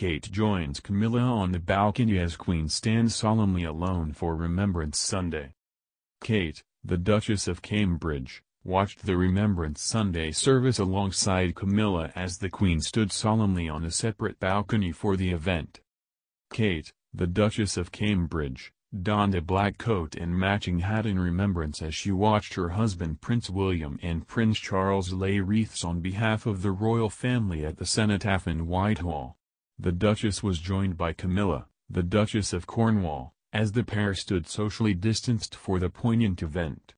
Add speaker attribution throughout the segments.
Speaker 1: Kate joins Camilla on the balcony as Queen stands solemnly alone for Remembrance Sunday. Kate, the Duchess of Cambridge, watched the Remembrance Sunday service alongside Camilla as the Queen stood solemnly on a separate balcony for the event. Kate, the Duchess of Cambridge, donned a black coat and matching hat in remembrance as she watched her husband Prince William and Prince Charles lay wreaths on behalf of the royal family at the cenotaph in Whitehall. The Duchess was joined by Camilla, the Duchess of Cornwall, as the pair stood socially distanced for the poignant event.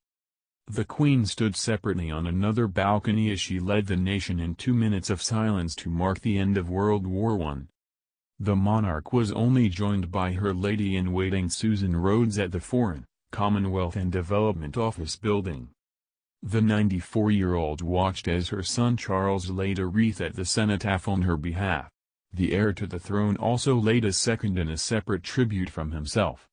Speaker 1: The Queen stood separately on another balcony as she led the nation in two minutes of silence to mark the end of World War I. The monarch was only joined by her lady-in-waiting Susan Rhodes at the Foreign, Commonwealth and Development Office building. The 94-year-old watched as her son Charles laid a wreath at the cenotaph on her behalf. The heir to the throne also laid a second and a separate tribute from himself.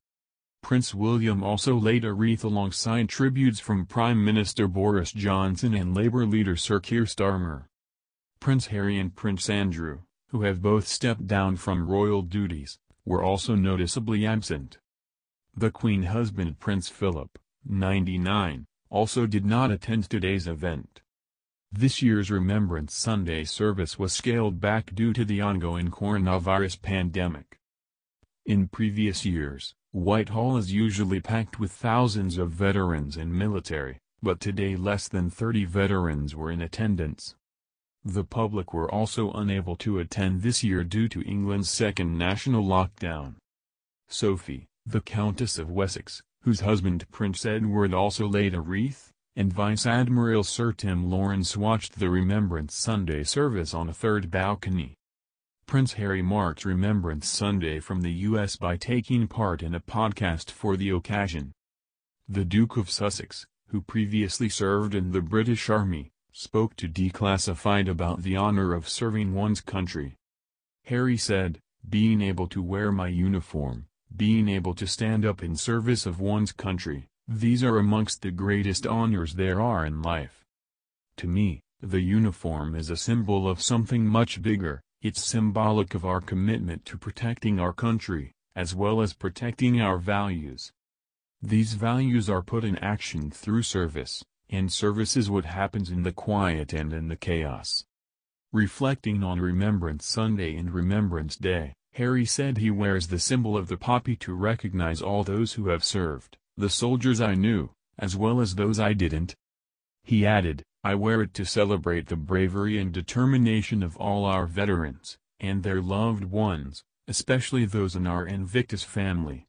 Speaker 1: Prince William also laid a wreath alongside tributes from Prime Minister Boris Johnson and Labour leader Sir Keir Starmer. Prince Harry and Prince Andrew, who have both stepped down from royal duties, were also noticeably absent. The Queen husband Prince Philip, 99, also did not attend today's event. This year's Remembrance Sunday service was scaled back due to the ongoing coronavirus pandemic. In previous years, Whitehall is usually packed with thousands of veterans and military, but today less than 30 veterans were in attendance. The public were also unable to attend this year due to England's second national lockdown. Sophie, the Countess of Wessex, whose husband Prince Edward also laid a wreath, and Vice Admiral Sir Tim Lawrence watched the Remembrance Sunday service on a third balcony. Prince Harry marked Remembrance Sunday from the U.S. by taking part in a podcast for the occasion. The Duke of Sussex, who previously served in the British Army, spoke to Declassified about the honor of serving one's country. Harry said, being able to wear my uniform, being able to stand up in service of one's country, these are amongst the greatest honors there are in life. To me, the uniform is a symbol of something much bigger, it's symbolic of our commitment to protecting our country, as well as protecting our values. These values are put in action through service, and service is what happens in the quiet and in the chaos. Reflecting on Remembrance Sunday and Remembrance Day, Harry said he wears the symbol of the poppy to recognize all those who have served, the soldiers I knew, as well as those I didn't. He added, I wear it to celebrate the bravery and determination of all our veterans, and their loved ones, especially those in our Invictus family.